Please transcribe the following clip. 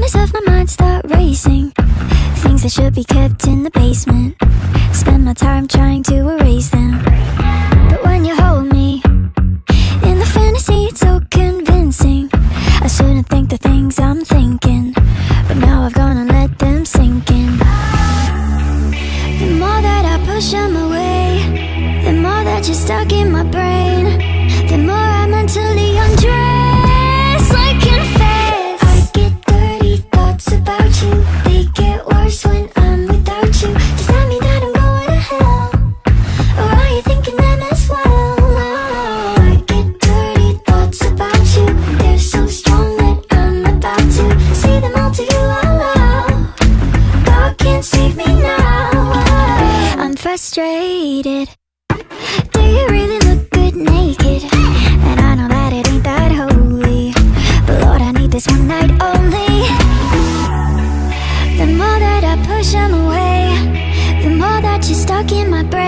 corners of my mind start racing. Things that should be kept in the basement. Spend my time trying to erase them. But when you hold me In the fantasy it's so convincing. I shouldn't think the things I'm thinking But now I've gone and let them sink in. The more that I push them away The more that you're stuck in my brain. Frustrated. Do you really look good naked? And I know that it ain't that holy. But Lord, I need this one night only. The more that I push them away, the more that you're stuck in my brain.